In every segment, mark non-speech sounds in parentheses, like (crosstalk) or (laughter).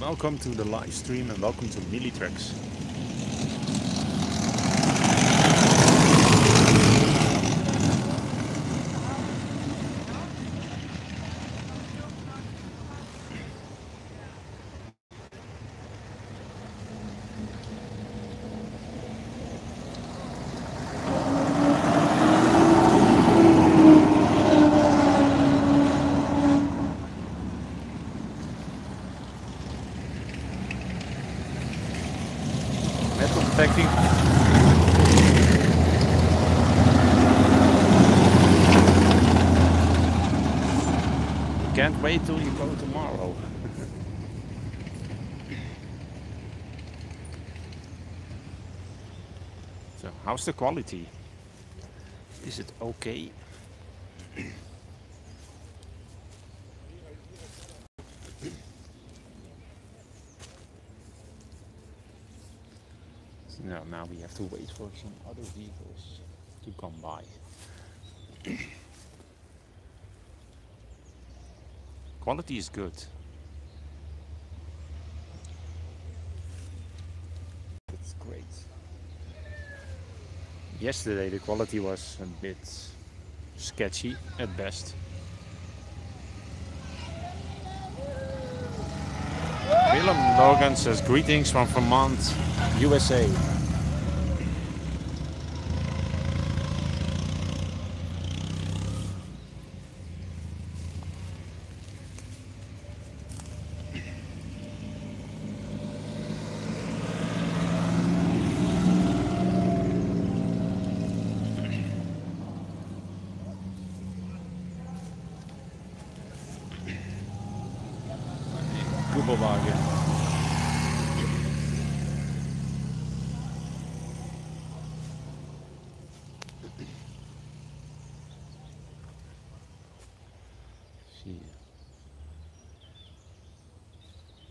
Welcome to the live stream and welcome to Militracks. Metal detecting. Can't wait till you go tomorrow. (laughs) so, how's the quality? Is it okay? Now, now we have to wait for some other vehicles to come by. (coughs) Quality is good. It's great. Yesterday the quality was a bit sketchy at best. Willem Logan says greetings from Vermont, USA. Je.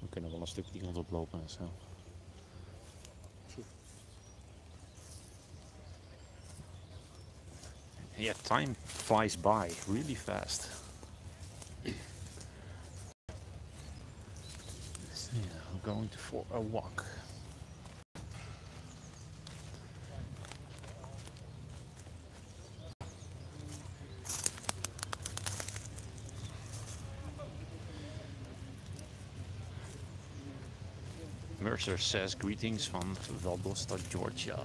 We kunnen wel een stuk die kant op lopen en zo. Yeah, time flies by really fast. So, yeah, Going for a walk. Mercer says greetings from Valdosta, Georgia.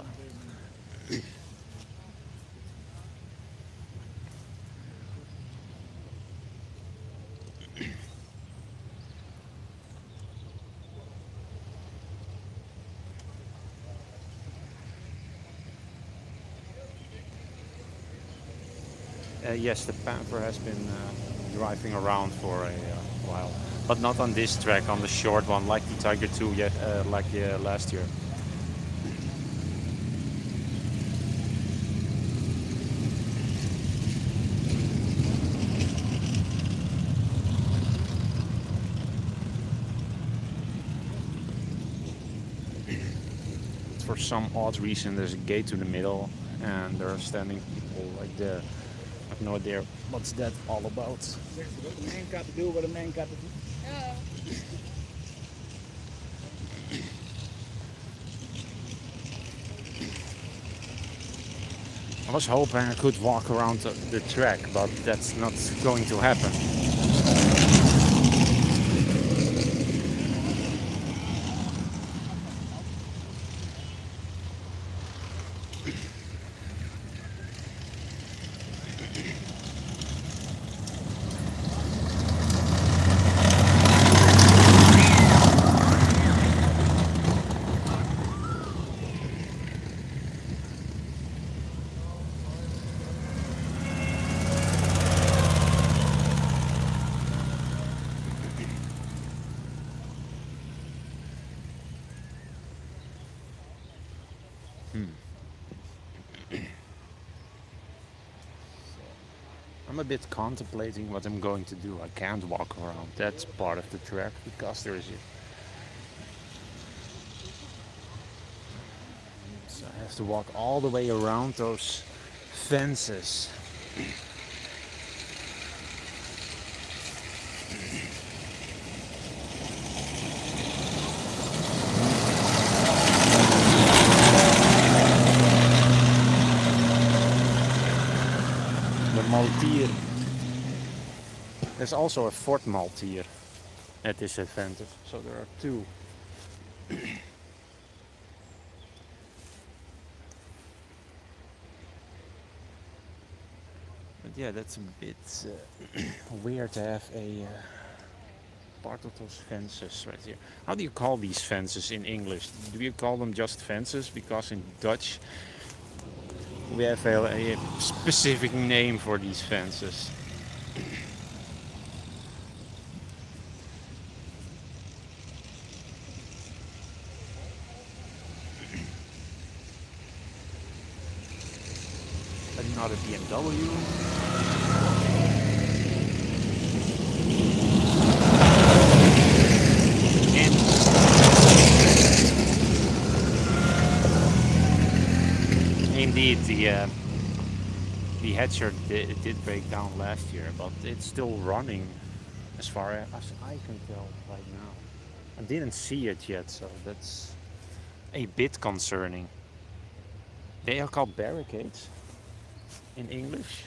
Yes, the Panther has been uh, driving around for a uh, while, but not on this track, on the short one, like the Tiger 2, yet, uh, like uh, last year. For some odd reason, there's a gate to the middle, and there are standing people right there. Have no idea what's that all about. Man got to do what a man got to do. I was hoping I could walk around the track, but that's not going to happen. I'm a bit contemplating what I'm going to do. I can't walk around That's part of the track because there is a So I have to walk all the way around those fences. Maultier. There's also a Ford Maultier at this adventure, so there are two. but yeah, that's a bit uh, (clears throat) weird to have a uh, part of those fences right here. How do you call these fences in English? Do you call them just fences? Because in Dutch we have a, a specific name for these fences. Another BMW. And indeed, the uh, the Hetzer did, did break down last year, but it's still running as far as I can tell right now. I didn't see it yet, so that's a bit concerning. They are called barricades in English.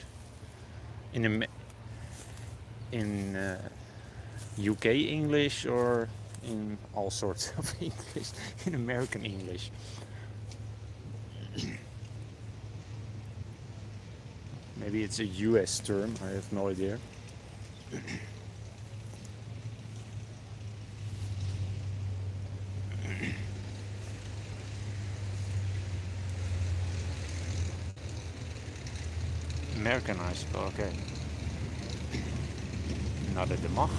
In in uh, UK English or in all sorts (laughs) of English, in American English. Maybe it's a US term, I have no idea. Americanized, okay. Not dat dat mag.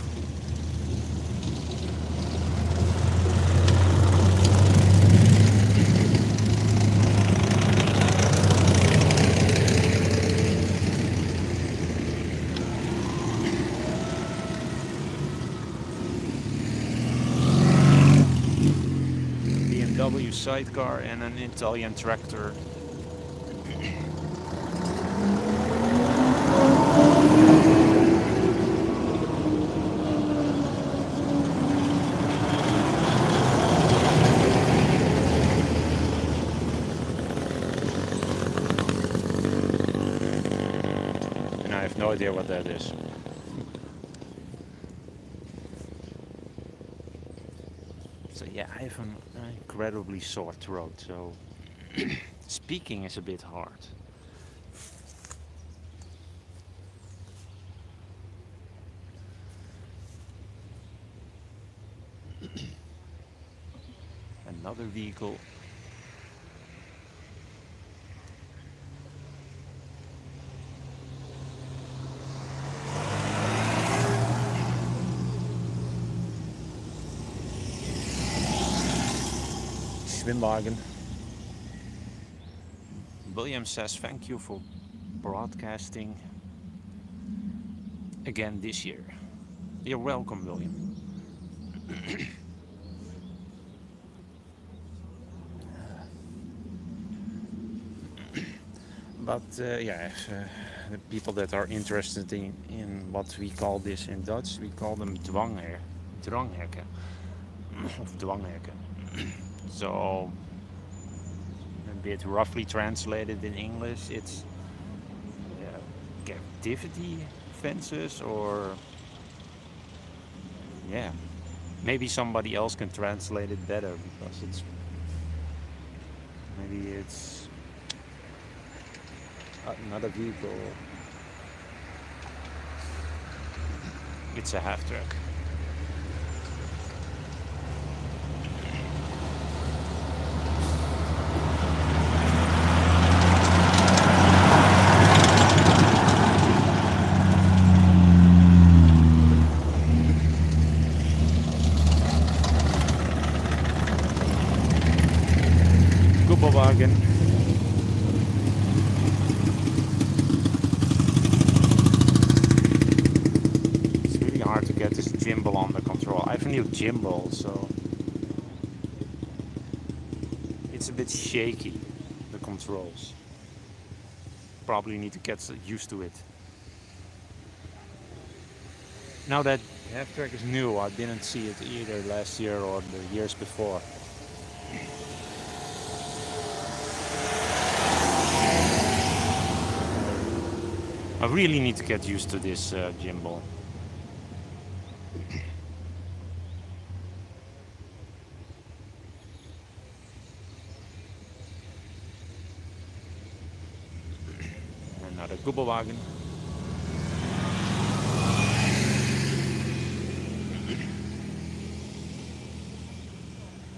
BMW sidecar and an Italian tractor. And I have no idea what that is. So yeah, I have an incredibly sore throat, so (clears throat) speaking is a bit hard. (clears throat) Another vehicle. William says thank you for broadcasting again this year. You're welcome, William. (coughs) but uh, yeah, uh, the people that are interested in, in what we call this in Dutch, we call them dwangher, dranghekken (coughs) of dwanghekken. (coughs) so a bit roughly translated in English, it's yeah, captivity fences or yeah, maybe somebody else can translate it better because it's maybe it's another vehicle. It's a half track. Kübelwagen. It's really hard to on the control. I have a new gimbal, so it's a bit shaky, the controls. Probably need to get used to it. Now that half track is new, I didn't see it either last year or the years before. I really need to get used to this uh, gimbal.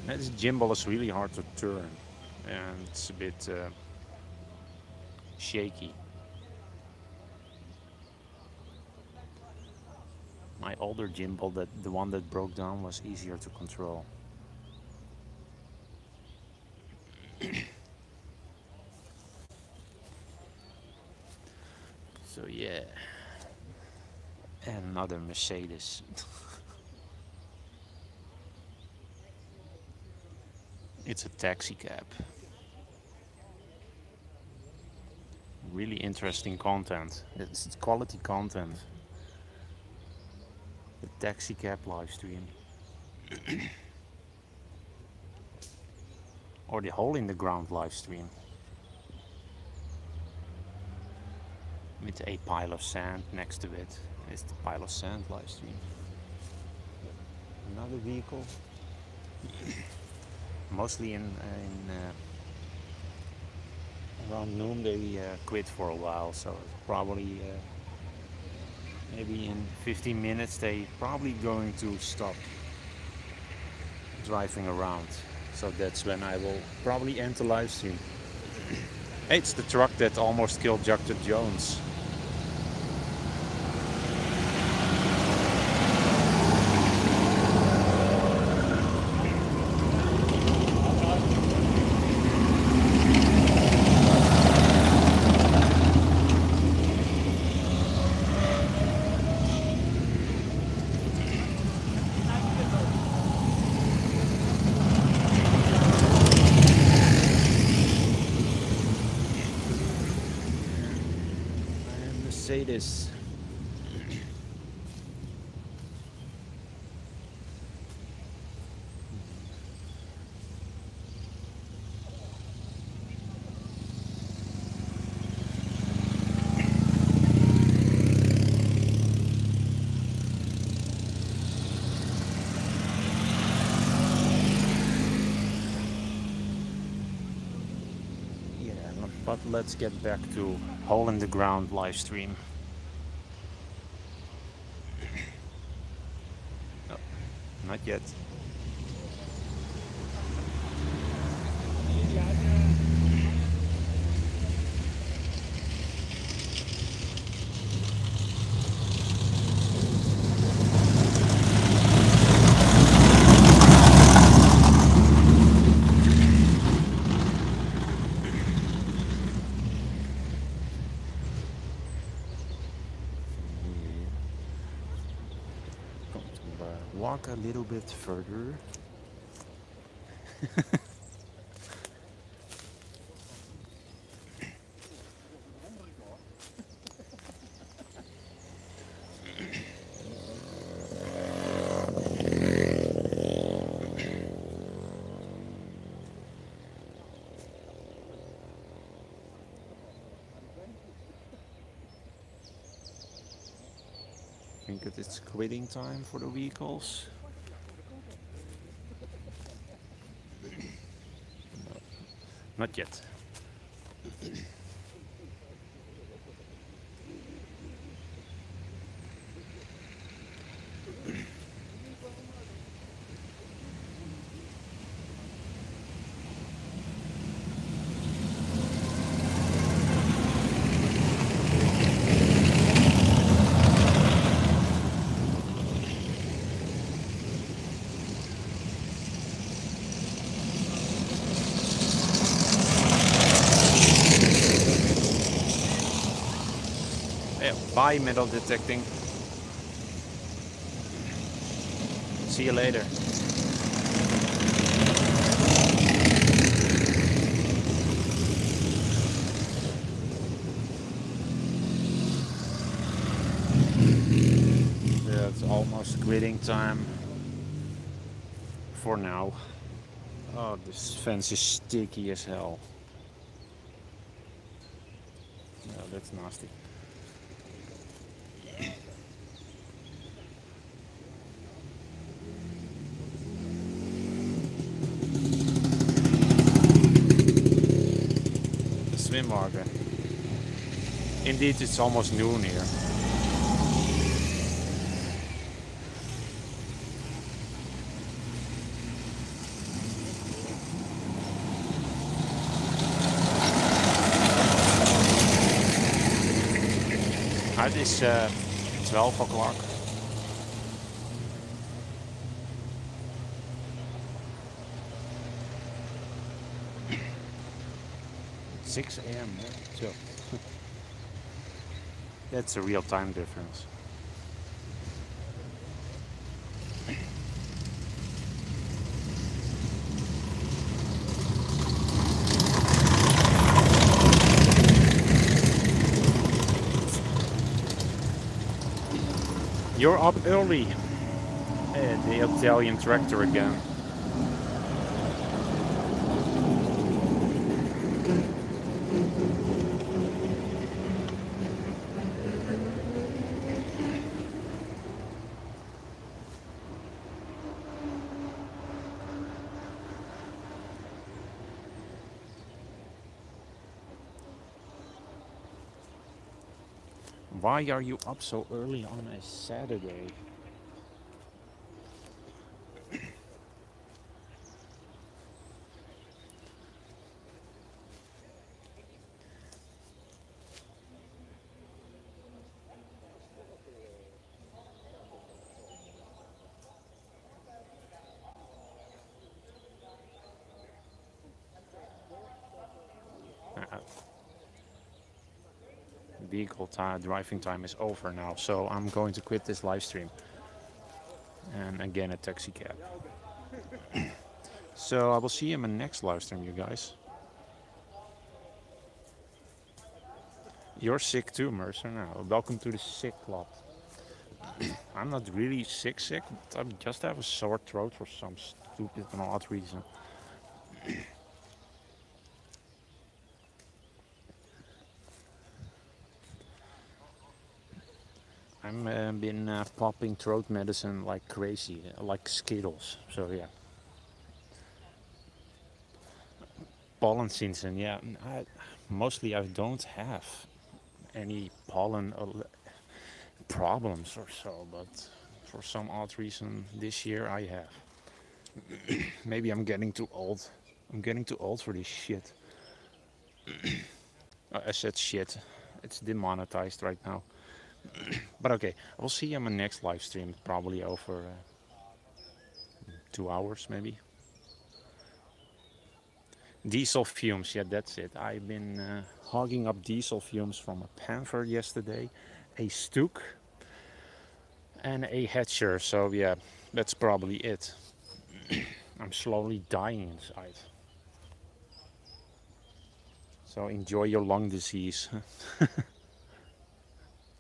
This gimbal is really hard to turn and it's a bit uh, shaky. My older gimbal, that the one that broke down, was easier to control. so yeah, and another Mercedes. it's a taxi cab. Really interesting content. It's quality content the taxi cab live stream (coughs) or the hole in the ground live stream with a pile of sand next to it is the pile of sand live stream another vehicle? Mostly in, in uh, around noon they uh, quit for a while so probably uh, maybe in 15 minutes they probably going to stop driving around. So that's when I will probably end the live stream. (clears throat) It's the truck that almost killed Dr. Jones Mercedes. Yeah, but let's get back to hole in the ground live stream. (coughs) Not yet. Going to uh, walk a little bit further. I think that it's quitting time for the vehicles. Not yet. Metal detecting. See you later. Yeah, it's almost quitting time. For now. Oh, this fence is sticky as hell. That's nasty. Swim market. Indeed, it's almost noon here. It is uh, 12 o'clock. 6 a.m. So that's a real time difference. You're up early. Uh, the Italian tractor again. Why are you up so early on a Saturday? Vehicle time, driving time is over now. So I'm going to quit this live stream. And again, a taxi cab. so I will see you in my next live stream, you guys. You're sick too, Mercer. Now, welcome to the sick club. (clears throat) I'm not really sick, sick. I just have a sore throat for some stupid and odd reason. (clears throat) I'm uh, been uh, popping throat medicine like crazy, like Skittles. So yeah. Pollen season, yeah. I, mostly I don't have any pollen problems or so, but for some odd reason this year I have. (coughs) Maybe I'm getting too old. I'm getting too old for this shit. (coughs) I said shit. It's demonetized right now. (clears throat) but okay, we'll see you on my next live stream, probably over uh, two hours maybe. Diesel fumes, yeah, that's it. I've been uh, hogging up diesel fumes from a Panther yesterday, a StuG, and a Hetzer. So yeah, that's probably it. (clears throat) I'm slowly dying inside. So enjoy your lung disease. (laughs)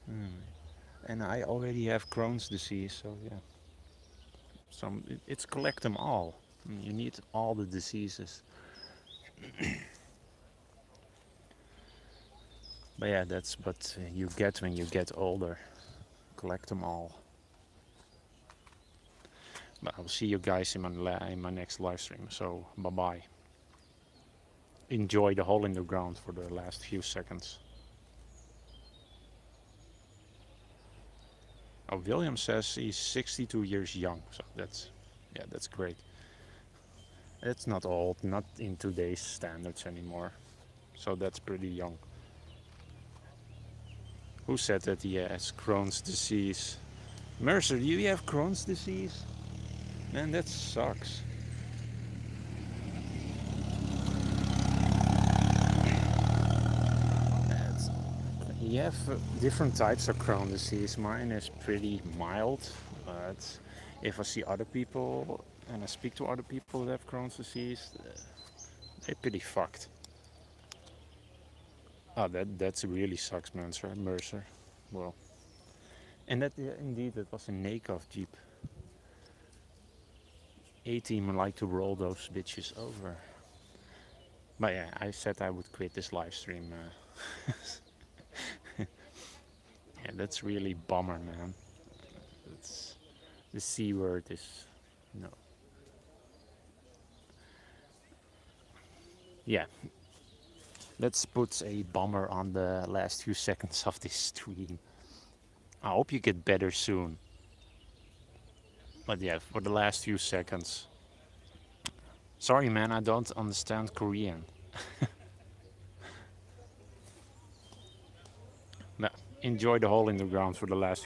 Mm. And I already have Crohn's disease, so yeah. Some it, it's collect them all. You need all the diseases. (coughs) but yeah, that's what you get when you get older. Collect them all. But I'll see you guys in my in my next live stream. So bye bye. Enjoy the hole in the ground for the last few seconds. Oh, William says he's 62 years young, so that's yeah, that's great. It's not old, not in today's standards anymore. So that's pretty young. Who said that he has Crohn's disease? Mercer, do you have Crohn's disease? Man, that sucks. You have different types of Crohn's disease. Mine is pretty mild, but if I see other people and I speak to other people that have Crohn's disease, uh, they're pretty fucked. Oh, that that's really sucks, Mercer. Mercer. Well, and that yeah, indeed that was a Nakov Jeep. A team like to roll those bitches over. But yeah, I said I would quit this live stream. Uh, (laughs) Yeah, that's really bummer, man. It's the C word is no. Yeah. let's put a bummer on the last few seconds of this stream. I hope you get better soon. But yeah, for the last few seconds. Sorry man, I don't understand Korean. (laughs) but enjoy the hole in the ground for the last